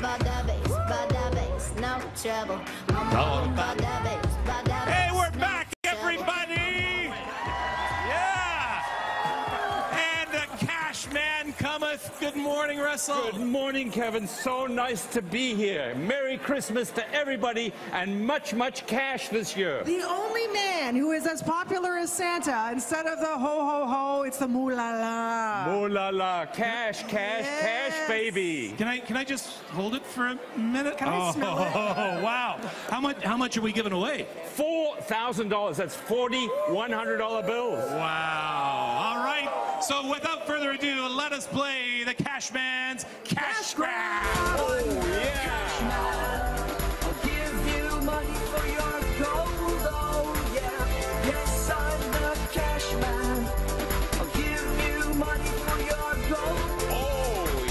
that bass, that bass, no trouble. I'm all about that bass, man. Good morning, Russell. Good morning, Kevin. So nice to be here. Merry Christmas to everybody and much, much cash this year. The only man who is as popular as Santa, instead of the ho ho ho, it's the moo la la. Oh la la, cash, cash, Yes. cash, baby. Can I can I just hold it for a minute? Can I oh, smell it? wow! How much how much are we giving away? Four thousand dollars. That's forty one hundred dollar bills. Wow! All right. So without further ado, let us play the Cashman's Cash Grab. Oh yeah. I'll give you money for your gold, oh yeah. Yes, I'm the cash. I'll give you money for your gold. Oh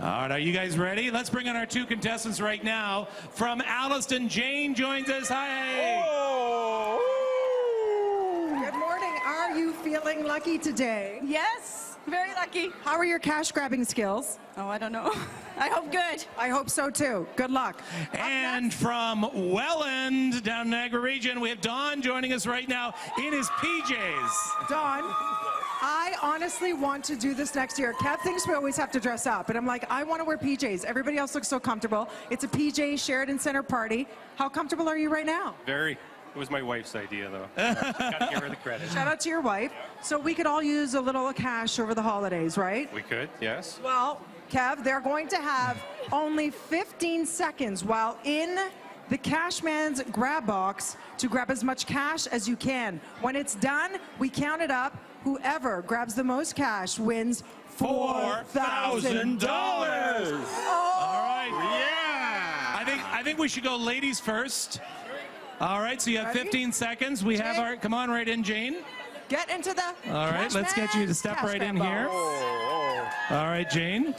yeah. All right, are you guys ready? Let's bring in our two contestants right now. From Alliston, Jane joins us. Hi. Oh. Good morning. Are you feeling lucky today? Yes, very lucky. How are your cash grabbing skills? Oh, I don't know. I hope good. I hope so too. Good luck. And from Welland, down Niagara region, we have Don joining us right now in his PJs. Don. I honestly want to do this next year. Kat thinks we always have to dress up, and I'm like, I want to wear PJs. Everybody else looks so comfortable. It's a PJ Sheraton Center party. How comfortable are you right now? Very. It was my wife's idea, though. Gotta give her the credit. Shout out to your wife. So we could all use a little cash over the holidays, right? We could, yes. Well, Kev, they're going to have only 15 seconds while in the Cashman's grab box to grab as much cash as you can. When it's done, we count it up. Whoever grabs the most cash wins $4,000. All right. Yeah. I think I think we should go ladies first. All right, so you have Ready? 15 seconds. We have our come on right in, Jane. Get into the All right, let's get you to step right in here. box. All right, Jane.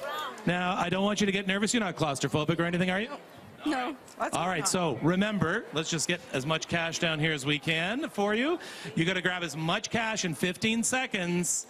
Now, I don't want you to get nervous. You're not claustrophobic or anything, are you? No. Let's All right, so remember, let's just get as much cash down here as we can for you. You got to grab as much cash in 15 seconds.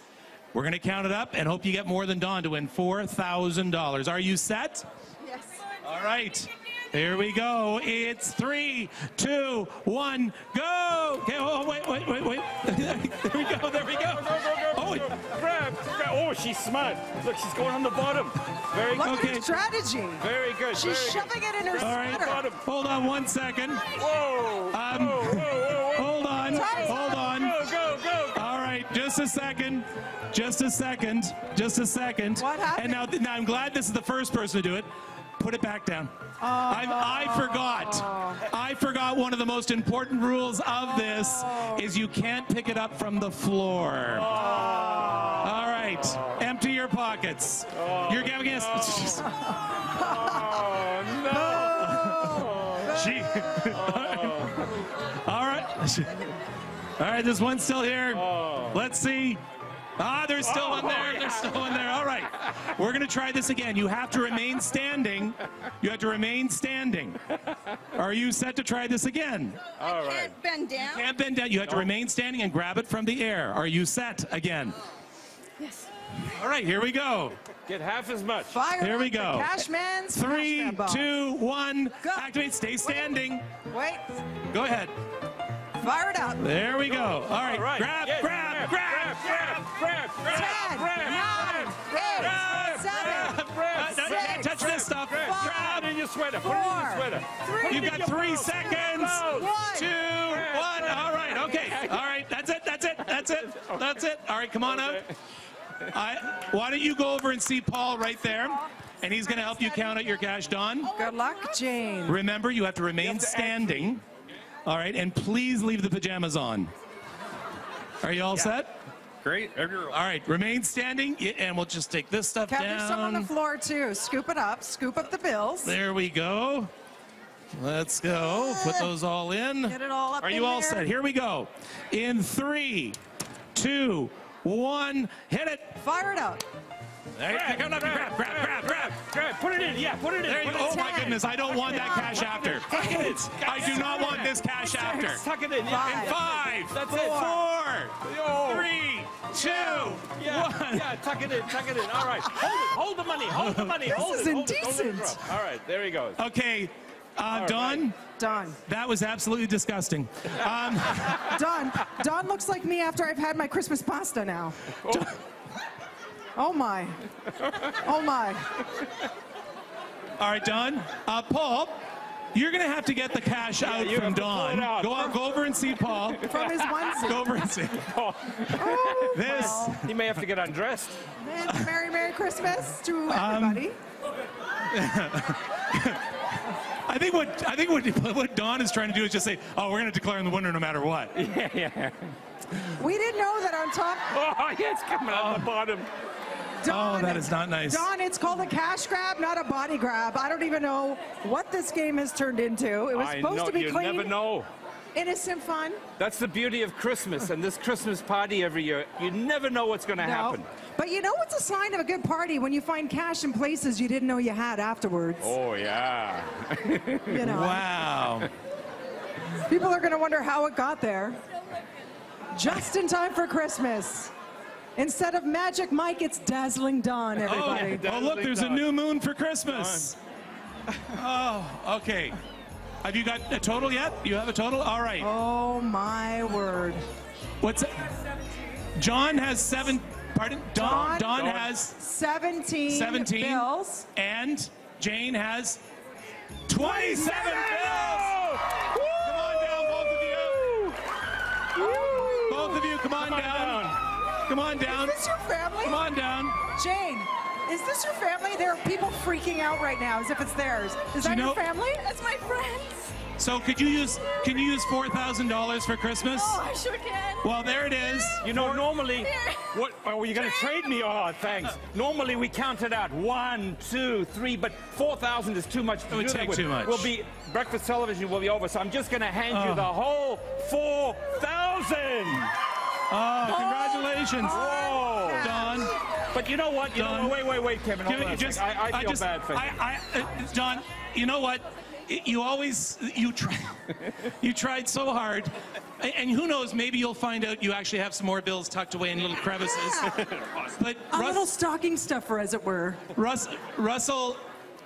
We're going to count it up and hope you get more than Don to win $4,000. Are you set? Yes. All right. Here we go. It's three, two, one, go. Okay, oh, wait, wait, wait, wait. there we go, there we go. go, go, go Oh, Grab, grab. Oh, she's smart. Look, she's going on the bottom. Very Look good. at Okay. her strategy. Very good. She's very shoving it in her all right. sweater. Hold on one second. Whoa. Um, whoa, whoa, whoa, whoa. Hold on. Hold on. Go, go, go. All right, just a second. Just a second. Just a second. What happened? And now, now I'm glad this is the first person to do it. Put it back down. I, I forgot. I forgot one of the most important rules of this is you can't pick it up from the floor. All right, empty your pockets. You're giving us. Oh, no. Gee. All right. All right, there's one still here. Let's see. Ah, there's still one there. There's still one there. All right. We're going to try this again. You have to remain standing. You have to remain standing. Are you set to try this again? All right. Can't bend down. Can't bend down. You have to remain standing and grab it from the air. Are you set again? Yes. All right, here we go. Get half as much. Fire Here we up the go. Cashman's Three, cash grab box. two, one. Go. Activate. Stay standing. Wait, Go ahead. Fire it up. There we go. All right. All right. Grab, Yes, grab, grab, grab, grab, grab, Ten, nine, eight, grab, seven, Uh, no, don't touch this stuff. Put Grab. it in your sweater. Put it in your four, sweater. three, You've got three seconds. One. Two, one. All right. Okay. All right. That's it. That's it. That's it. That's it. All right. Come on out. I, why don't you go over and see Paul right there? And he's going to help you count out your cash, Don. Good luck, Jane. Remember, you have to remain to act- standing. All right. And please leave the pajamas on. Are you all set? Great. Every- All right. Remain standing. And we'll just take this stuff Kev, there's some on the floor too. Scoop it up. Scoop up the bills. There we go. Let's go. Put ah. those all in. Get it all up Are in you all there. set? Here we go. In three, two, one, hit it. Fire it up. There you go. Grab, grab, grab, grab, grab. Grab. Put it in. Yeah, put it in. There you Put go. Oh my goodness, I don't want that cash after. I do not want this cash after. Tuck it in. Yeah. In five, That's four, it. Yo. three, two, Yeah, one. yeah, tuck it in, tuck it in. All right, hold it, hold the money, hold the money, hold is it, hold it, it indecent. drop. All right, there he goes. Okay, uh, Don, Don. that was absolutely disgusting. Um, Don. Don looks like me after I've had my Christmas pasta now. Oh my. Oh my. all right, Don. Uh, Paul, you're going to have to get the cash out you from have to pull Don. out. Go, out, go over and see Paul. From his onesie. Go over and see. Oh, This. he may have to get undressed. And Merry, Merry Christmas to Um, everybody. I think what I think what, what Don is trying to do is just say, "Oh, we're going to declare him the winner no matter what." Yeah, yeah. we didn't know that on top. Oh, yeah, it's coming out the bottom. Don, Oh, that is not nice. Don, it's called a cash grab, not a body grab. I don't even know what this game has turned into. It was I supposed know, to be you clean, never know. innocent fun. That's the beauty of Christmas and this Christmas party every year. You never know what's going to No. happen. But you know what's a sign of a good party when you find cash in places you didn't know you had afterwards. Oh, yeah. You know, Wow. people are going to wonder how it got there. Just in time for Christmas. Instead of Magic Mike, it's Dazzling Don, Oh, everybody. oh, look, there's a new moon for Christmas. Oh, okay. Have you got a total yet? You have a total? All right. Oh my word. What's it? John has seven. Pardon? Don, Don- Don Don. has 17, 17. bills. And Jane has 27 bills. Come on down, both of you. Both of you, come on, Come on down. down. Come on down. Is this your family? Come on down. Jane, is this your family? There are people freaking out right now as if it's theirs. Is that you your family? That's my friends. So could you use can you use four thousand dollars for Christmas? Oh, I sure can. Well, there it is. You know, normally, what? Oh, you're going to trade me? Oh, thanks. Normally we count it out one, two, three, but four thousand is too much. To It would do that take with. too much. We'll be breakfast television will be over, so I'm just going to hand Oh. you the whole four thousand. Oh, oh congratulations, Whoa! Don. But you know what? You Don. know, wait, wait, wait, Kevin. Hold on a just. I, I feel just, bad for you. I, I, uh, Don, you know what? You always you try, you tried so hard, and who knows? Maybe you'll find out you actually have some more bills tucked away in little crevices. But A Russ, little stocking stuffer, as it were. Russ, Russell,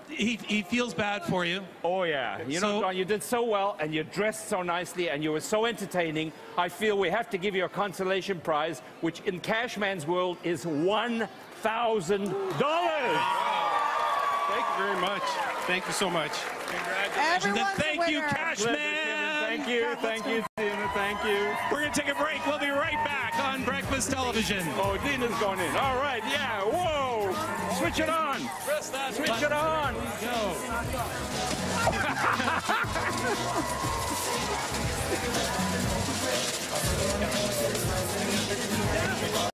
he, he feels bad for you. Oh yeah, you So- know, Don, you did so well, and you dressed so nicely, and you were so entertaining. I feel we have to give you a consolation prize, which in Cashman's world is one thousand dollars. Thank you very much. Thank you so much. Everyone's a Thank you, winner. Cashman. Thank you, thank you, Dina. Thank you. We're going to take a break. We'll be right back on Breakfast Television. Oh, Dina's going in. All right, yeah. Whoa. Switch it on. Switch it on. Go.